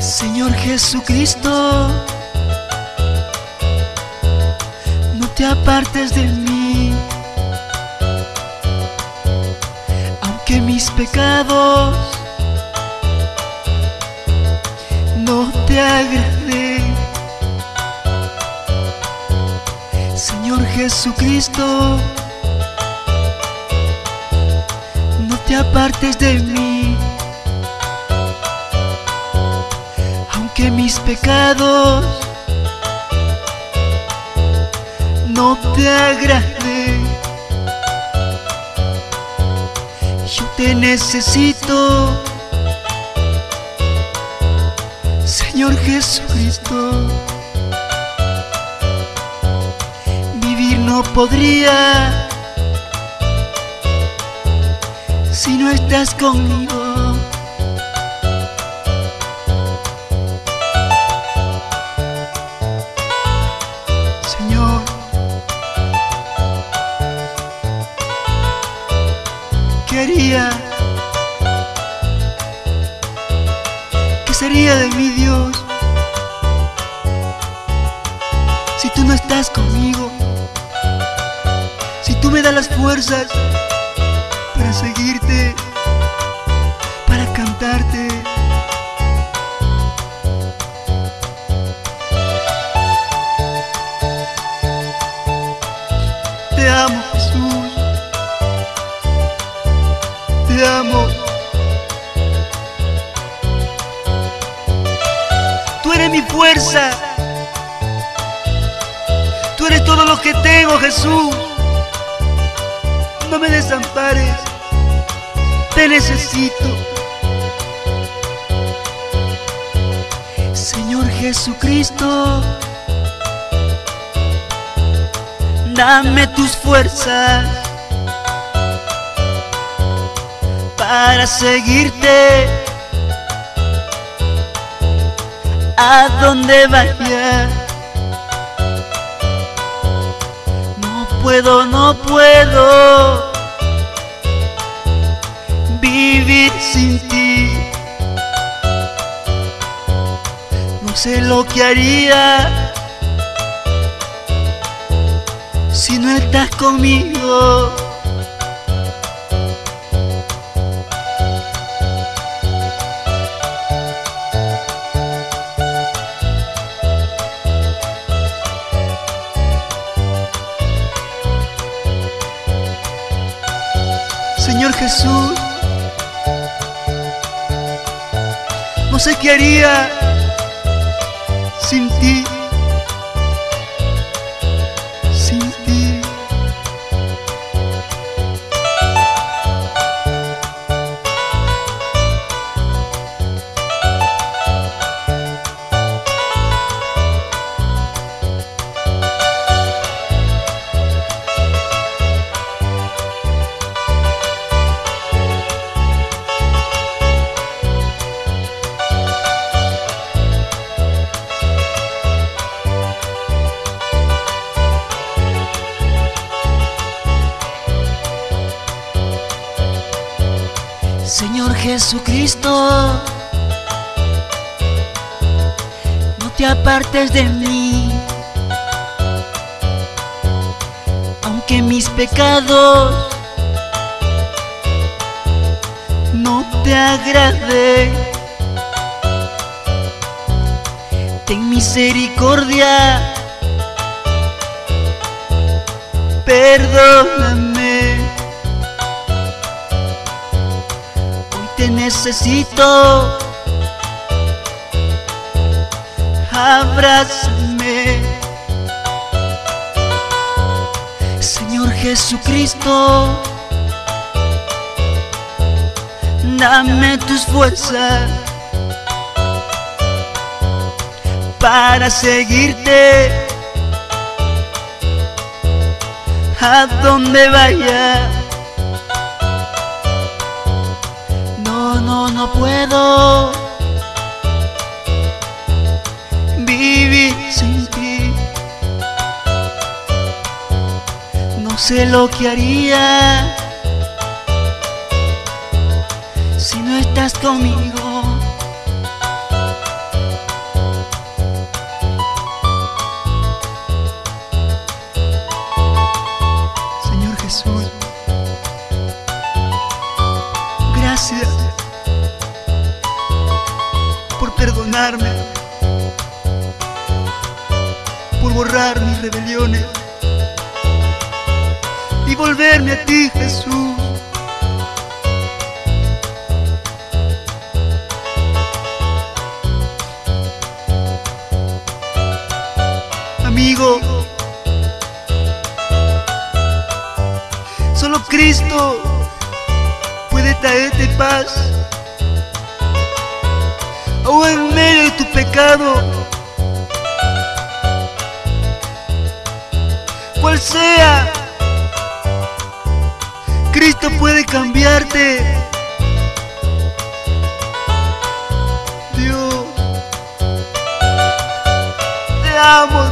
Señor Jesucristo, no te apartes de mí, aunque mis pecados no te agraden. Señor Jesucristo, te apartes de mí. Aunque mis pecados no te agraden, yo te necesito, Señor Jesucristo. Vivir no podría si no estás conmigo. Señor, ¿qué haría? ¿Qué sería de mi Dios si tú no estás conmigo? Si tú me das las fuerzas amo, Jesús. Te amo. Tú eres mi fuerza. Tú eres todo lo que tengo, Jesús. No me desampares. Te necesito. Señor Jesucristo. Dame tus fuerzas para seguirte a donde vaya. No puedo, no puedo vivir sin ti. No sé lo que haría si no estás conmigo. Señor Jesús, no sé qué haría sin ti. Sin. Jesucristo, no te apartes de mí, aunque mis pecados no te agraden. Ten misericordia, perdóname. Necesito. Abrázame. Señor Jesucristo, dame tus fuerzas para seguirte a donde vaya. No, no, no puedo vivir sin ti. sé lo que haría si no estás conmigo. Por borrar mis rebeliones y volverme a ti, Jesús. Amigo, solo Cristo puede traerte paz o en medio de tu pecado. Cual sea, Cristo puede cambiarte. Dios, te amo.